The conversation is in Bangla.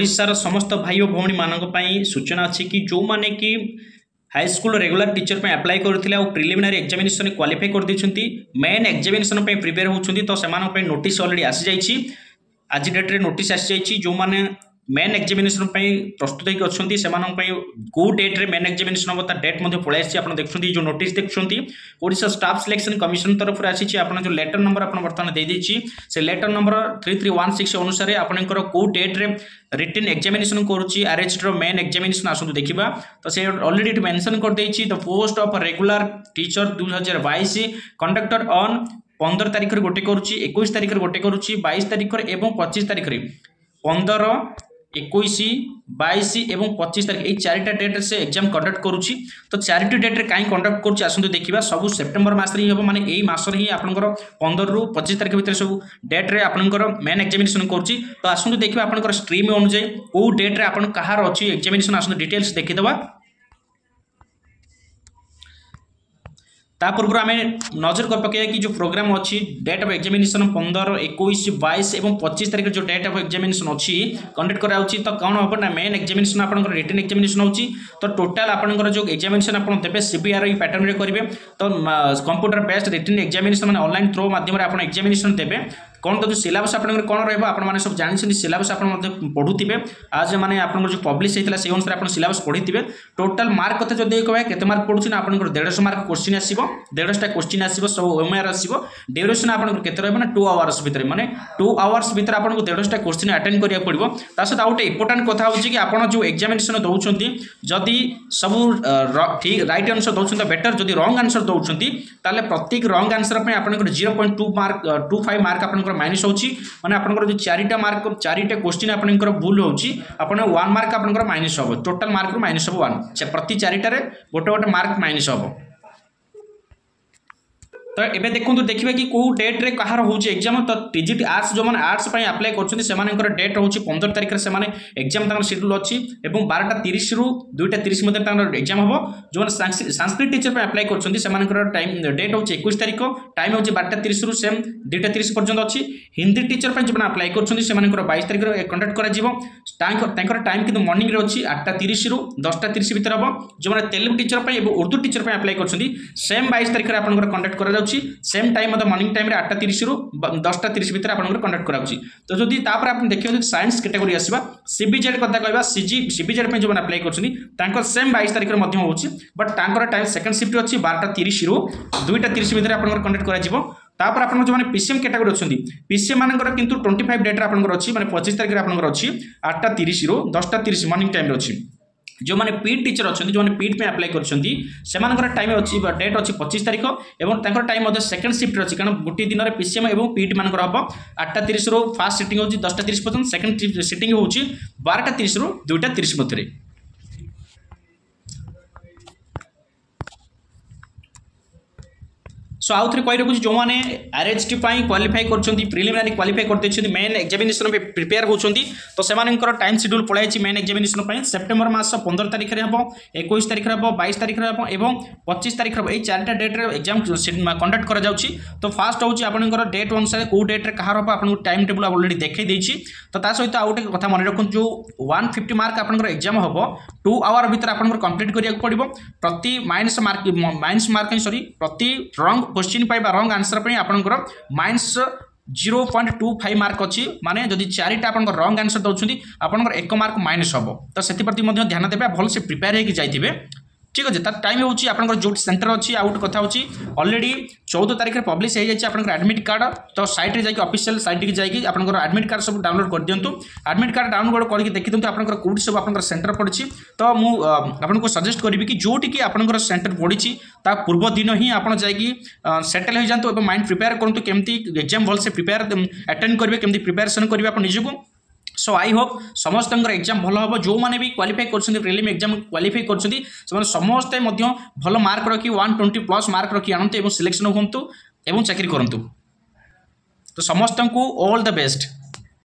ଓଡ଼ିଶାର ସମସ୍ତ ଭାଇ ଓ ଭଉଣୀମାନଙ୍କ ପାଇଁ ସୂଚନା ଅଛି କି ଯେଉଁମାନେ କି ହାଇସ୍କୁଲ ରେଗୁଲାର ଟିଚର ପାଇଁ ଆପ୍ଲାଏ କରିଥିଲେ ଆଉ ପ୍ରିଲିମିନାରୀ ଏକ୍ଜାମିନେସନ୍ କ୍ୱାଲିଫାଇ କରିଦେଇଛନ୍ତି ମେନ୍ ଏକ୍ଜାମିନେସନ୍ ପାଇଁ ପ୍ରିପେୟାର ହେଉଛନ୍ତି ତ ସେମାନଙ୍କ ପାଇଁ ନୋଟିସ୍ ଅଲରେଡ଼ି ଆସିଯାଇଛି ଆଜି ଡେଟ୍ରେ ନୋଟିସ୍ ଆସିଯାଇଛି ଯେଉଁମାନେ মেন এক্সামিনেসন পাই প্রস্তুত হয়ে অনেক সে কেউ ডেট্রে মেন এক্সামিনেসন হব তা ডেট পলাই আসছে আপনার দেখুন যে নোটিস দেখুন ওড়শা স্টাফ সিলেকশন কমিশন তরফ আসছে আপনার যে লেটর নম্বর আপনার বর্তমানে দিয়ে দিয়েছি সে letter number three three one six অনুসারে আপনার কেউ ডেট্রে রিটেন এক্সামিনেসন করছি আরএচটির মেন এক্সামিনেসন আসুন দেখা তো সে অলরেডি এটি mention করেদেছি the post of regular teacher দুই হাজার বাইশ কন্ডাক্টর অন পনেরো তারিখের গোটে করছি একুশ তারিখের গোটে করছি বাইশ তারিখের এবং পঁচিশ তারিখের পনেরো একুশ বাইশ এবং পঁচিশ তারিখ এই চারিটা ডেট্রে সে এক্সাম কন্ডক্ট করুছি তো চারিটি ডেট্রে কাই কন্ডক্ট করছি আসন্তু দেখিবা সবু সেপ্টেম্বর মাসরে হি হব মানে এই মাসরে হি আপনার পনেরো রু পঁচিশ তারিখ ভিতরে সব ডেট্রে আপনার মেন এক্সামিনেসন করছি তো আসন্তু দেখিবা আপনার স্ট্রিম অনুযায়ী কেউ ডেট্রে আপনার কাহার অছি এক্সামিনেসন আসন্তু ডিটেলস দেখিদেবা ତା ପୂର୍ବରୁ ଆମେ ନଜର କରିପକାଇବା କି ଯେଉଁ ପ୍ରୋଗ୍ରାମ୍ ଅଛି ଡେଟ୍ ଅଫ୍ ଏକ୍ଜାମିନେସନ୍ ପନ୍ଦର ଏକୋଇଶ ବାଇଶ ଏବଂ ପଚିଶ ତାରିଖ ଯେଉଁ ଡେଟ୍ ଅଫ୍ ଏକ୍ଜାମିନେସନ୍ ଅଛି କଣ୍ଡକ୍ଟ କରାଯାଉଛି ତ କ'ଣ ହେବ ନା ମେନ୍ ଏକ୍ଜାମିନେସନ୍ ଆପଣଙ୍କର ରିଟର୍ନ ଏକ୍ଜାମିନେସନ୍ ହେଉଛି ତ ଟୋଟାଲ୍ ଆପଣଙ୍କର ଯେଉଁ ଏକ୍ଜାମିନେସନ୍ ଆପଣ ଦେବେ ସିବିଆର୍ଆଇ ପ୍ୟାଟର୍ନରେ କରିବେ ତ କମ୍ପ୍ୟୁଟର ବେସ୍ଡ ରିଟର୍ନ ଏକ୍ଜାମିନେସନ୍ ମାନେ ଅନଲାଇନ୍ ଥ୍ରୋ ମାଧ୍ୟମରେ ଆପଣ ଏକ୍ଜାମିନେସନ୍ ଦେବେ କ'ଣ ଦେଖନ୍ତୁ ସିଲାବସ୍ ଆପଣଙ୍କର କ'ଣ ରହିବ ଆପଣମାନେ ସବୁ ଜାଣିଛନ୍ତି ସିଲାବସ୍ ଆପଣ ମଧ୍ୟ ପଢ଼ୁଥିବେ ଆଜ୍ ମାନେ ଆପଣଙ୍କର ଯେଉଁ ପବ୍ଲିସ୍ ହେଇଥିଲା ସେଇ ଅନୁସାରେ ଆପଣ ସିଲାବସ୍ ପଢ଼ିଥିବେ ଟୋଟାଲ୍ ମାର୍କ କଥା ଯଦି କହିବା କେତେ ମାର୍କ ପଡ଼ୁଛି ନା ଆପଣଙ୍କର ଦେଢ଼ଶହ ମାର୍କ କୋଶ୍ଚିନ୍ ଆସିବ ଦେଢ଼ଶହଟା କୋଶ୍ଚିନ୍ ଆସିବ ସବୁ ଏମ୍ଆର୍ ଆସିବ ଡ୍ୟୁରେସନ୍ ଆପଣଙ୍କର କେତେ ରହିବ ନା ଟୁ ଆୱାର୍ସ ଭିତରେ ମାନେ ଟୁ ଆୱାର୍ସ ଭିତରେ ଆପଣଙ୍କୁ ଦେଢ଼ଶହଟା କୋଶ୍ଚିନ୍ ଆଟେଣ୍ଡ କରିବାକୁ ପଡ଼ିବ ତା ସହିତ ଆଉ ଗୋଟେ ଇମ୍ପୋର୍ଟାଣ୍ଟ କଥା ହେଉଛି କି ଆପଣ ଯେଉଁ ଏକ୍ଜାମିନେସନ୍ ଦେଉଛନ୍ତି ଯଦି ସବୁ ଠିକ୍ ରାଇଟ୍ ଆନ୍ସର୍ ଦେଉଛନ୍ତି ବେଟର୍ ଯଦି ରଙ୍ଗ ଆନ୍ସର୍ ଦେଉଛନ୍ତି ତାହେଲେ ପ୍ରତ୍ୟେକ ରଙ୍ଗ ଆନ୍ସର୍ ପାଇଁ ଆପଣଙ୍କର zero point two mark two five mark ଆପଣଙ୍କର মাইনস ହେଉଛି ମାନେ ଆପଣଙ୍କର ଯେଉଁ ଚାରିଟା ମାର୍କ ଚାରିଟା କୋଶ୍ଚିନ୍ ଆପଣଙ୍କର ଭୁଲ ହେଉଛି ଆପଣ ୱାନ୍ ମାର୍କ ଆପଣଙ୍କର ମାଇନସ୍ ହେବ ଟୋଟାଲ୍ ମାର୍କରୁ ମାଇନସ୍ ହେବ ୱାନ୍ ପ୍ରତି ଚାରିଟାରେ ଗୋଟେ ଗୋଟେ ମାର୍କ ମାଇନସ୍ ହେବ ତ ଏବେ ଦେଖନ୍ତୁ ଦେଖିବା କି କେଉଁ ଡେଟ୍ରେ କାହାର ହେଉଛି ଏକ୍ଜାମ୍ ତ ଟିଜିଟ୍ ଆର୍ଟ୍ସ ଯେଉଁମାନେ ଆର୍ଟ୍ସ ପାଇଁ ଆପ୍ଲାଏ କରୁଛନ୍ତି ସେମାନଙ୍କର ଡେଟ୍ ହେଉଛି ପନ୍ଦର ତାରିଖରେ ସେମାନେ ଏକ୍ଜାମ୍ ତାଙ୍କର ସେଡ୍ୟୁଲ୍ ଅଛି ଏବଂ ବାରଟା ତିରିଶରୁ ଦୁଇଟା ତିରିଶ ମଧ୍ୟରେ ତାଙ୍କର ଏକ୍ଜାମ୍ ହେବ ଯେଉଁମାନେ ସାଂସ୍କ୍ରିଟ ଟିଚର୍ ପାଇଁ ଆପ୍ଲାଏ କରୁଛନ୍ତି ସେମାନଙ୍କର ଟାଇମ୍ ଡେଟ୍ ହେଉଛି ଏକୋଇଶ ତାରିଖ ଟାଇମ୍ ହେଉଛି ବାରଟା ତିରିଶରୁ ସେମ୍ ଦୁଇଟା ତିରିଶ ପର୍ଯ୍ୟନ୍ତ ଅଛି ହିନ୍ଦୀ ଟିଚର୍ ପାଇଁ ଯେଉଁମାନେ ଆପ୍ଲାଏ କରୁଛନ୍ତି ସେମାନଙ୍କର ବାଇଶ ତାରିଖରେ କଣ୍ଟାକ୍ଟ କରାଯିବ ତାଙ୍କର ଟାଇମ୍ କିନ୍ତୁ ମର୍ଣ୍ଣିଂରେ ଅଛି ଆଠଟା ତିରିଶରୁ ଦଶଟା ତିରିଶ ଭିତରେ ହେବ ଯେଉଁମାନେ ତେଲୁଗୁ ଟିଚର୍ ପାଇଁ ଏବଂ ଉର୍ଦ୍ଦୁ ଟିଚର୍ ପାଇଁ ଆପ୍ଲାଏ କରୁଛନ୍ତି ସେମ୍ ବାଇଶ ତାରିଖରେ ଆପଣଙ୍କର କଣ୍ଟାକ୍ଟ କରାଯାଉ ଅଛି ସେମ୍ ଟାଇମ୍ ମଧ୍ୟ ମର୍ଣ୍ଣିଂ ଟାଇମ୍ରେ ଆଠଟା ତିରିଶରୁ ଦଶଟା ତିରିଶ ଭିତରେ ଆପଣଙ୍କର କଣ୍ଡକ୍ଟ କରାଯାଉଛି ତ ଯଦି ତାପରେ ଆପଣ ଦେଖିବେ ଯଦି ସାଇନ୍ସ କ୍ୟାଟେଗୋରୀ ଆସିବା ସିବିଜେଡ୍ କଥା କହିବା ସିଜି ସିବିଜେଡ୍ ପାଇଁ ଯେଉଁମାନେ ଆପ୍ଲାଏ କରୁଛନ୍ତି ତାଙ୍କର ସେମ୍ ବାଇଶ ତାରିଖରେ ମଧ୍ୟ ହେଉଛି ବଟ୍ ତାଙ୍କର ଟାଇମ୍ ସେକେଣ୍ଡ ସିଫ୍ଟ ଅଛି ବାରଟା ତିରିଶରୁ ଦୁଇଟା ତିରିଶ ଭିତରେ ଆପଣଙ୍କର କଣ୍ଡକ୍ଟ କରାଯିବ ତାପରେ ଆପଣ ଯେଉଁମାନେ ପିସିଏମ୍ କ୍ୟାଟେଗୋରୀ ଅଛନ୍ତି ପିସିଏମ୍ ମାନଙ୍କର କିନ୍ତୁ ଟ୍ୱେଣ୍ଟି ଫାଇଭ୍ ଡେଟ୍ରେ ଆପଣଙ୍କର ଅଛି ମାନେ ପଚିଶ ତାରିଖରେ ଆପଣଙ୍କର ଅଛି ଆଠଟା ତିରିଶରୁ ଦଶଟା ତିରିଶ ମର୍ଣ୍ଣିଂ ଟାଇମ୍ରେ ଅଛି ଯେଉଁମାନେ ପିଡ୍ ଟିଚର ଅଛନ୍ତି ଯେଉଁମାନେ ପିଡ୍ ପାଇଁ ଆପ୍ଲାଏ କରିଛନ୍ତି ସେମାନଙ୍କର ଟାଇମ୍ ଅଛି ଡେଟ୍ ଅଛି ପଚିଶ ତାରିଖ ଏବଂ ତାଙ୍କର ଟାଇମ୍ ମଧ୍ୟ ସେକେଣ୍ଡ ସିଫ୍ଟରେ ଅଛି କାରଣ ଗୋଟିଏ ଦିନରେ ପିସିଏମ୍ ଏବଂ ପିଇଟି ମାନଙ୍କର ହେବ ଆଠଟା ତିରିଶରୁ ଫାର୍ଷ୍ଟ ସିଟିଂ ହେଉଛି ଦଶଟା ତିରିଶ ପର୍ଯ୍ୟନ୍ତ ସେକେଣ୍ଡ ସିଟିଂ ହେଉଛି ବାରଟା ତିରିଶରୁ ଦୁଇଟା ତିରିଶ ମଧ୍ୟରେ সো আউথরে কই রাখুছি যে আরএচটি পাই কোয়ালিফাই করছেন প্রিলিমিনারি কোয়ালিফাই করে দিয়েছেন মেন এক্সামিনেসন প্রিপেয়ার হচ্ছেন তো সে টাইম সিড্যুল পড়াইছি মেন এক্সামিনেসন সেপ্টেম্বর মাস পনেরো তারিখে হব একুশ তারিখে হব বাইশ তারিখে হব এবং পঁচিশ তারিখে হব এই চারিটা ডেট্রে এক্সাম কন্ডক্ট করা যাচ্ছে তো ফার্স্ট হচ্ছে আপনার ডেট অনুসারে কেউ ডেট্রে কাহার হব আপনার টাইম টেবুল অলরেডি দেখাই দিয়েছি তো তা সহ আউ গোটে কথা মনে রাখুন যে ওয়ান ফিফটি মার্ক আপনার এক্সাম হব টু আওয়ার ভিতরে আপনার কমপ্লিট করা পড়ব প্রতি minus mark minus mark sorry প্রতি রং কোশ্চিন পাইবা রং আনসর আপনার minus zero point two five mark অছি মানে যদি চারিটা আপনার রং আনসর দৌঁচ আপনার এক মার্ক মাইনস হব তো সেপ্রতি ধ্যান দেবে ভালসে প্রিপেয়ার হয়ে যাই ঠিক আছে তার টাইম হচ্ছে আপনার যেটি সেটর অছি আউ গোটে কথা হচ্ছে অলরেডি চৌদ তারিখে পব্লিশ হয়ে যাই আপনার আডমিট কার্ড তো সাইট্রে যাই অফিসিয়াল সাইট্রে যাই আপনার আডমিট কার্ড সব ডাউনলোড করে দিও আডমিট কার্ড ডাউনলোড করি দেখি দিও আপনার কোটি সব আপনার সেটর পড়ছে তো মু আপনার সজেস্ট করবি কি যেটি কি আপনার সেটর পড়ছে তা পূর্ব দিন হি আপনার যাই সেটেল হয়ে যাতে এবং মাইন্ড প্রিপেয়ার করতে কেমি এক্সাম ভালসে প্রিপেয়ার আটেন্ড করবে কেমি প্রিপেয়ারেসন করবে আপনার নিজকে সো আই হোপ সমস্তর এক্সাম ভাল হব যে কোয়ালিফাই করছেন প্রিলিম এক্সাম কোয়ালিফাই করছেন সে সমস্তে ভাল মার্ক রকি ওয়ান টোয়েন্টি প্লস মার্ক রকি আনতু এবং সিলেকশন হুম এবং চাকরি করতু তো সমস্ত অল দ বেস্ট